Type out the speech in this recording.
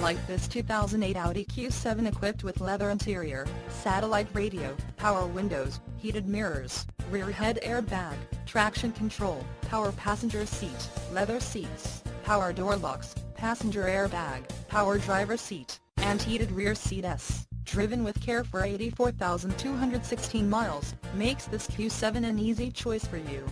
like this 2008 Audi Q7 equipped with leather interior, satellite radio, power windows, heated mirrors, rear head airbag, traction control, power passenger seat, leather seats, power door locks, passenger airbag, power driver seat, and heated rear seat S, driven with care for 84,216 miles, makes this Q7 an easy choice for you.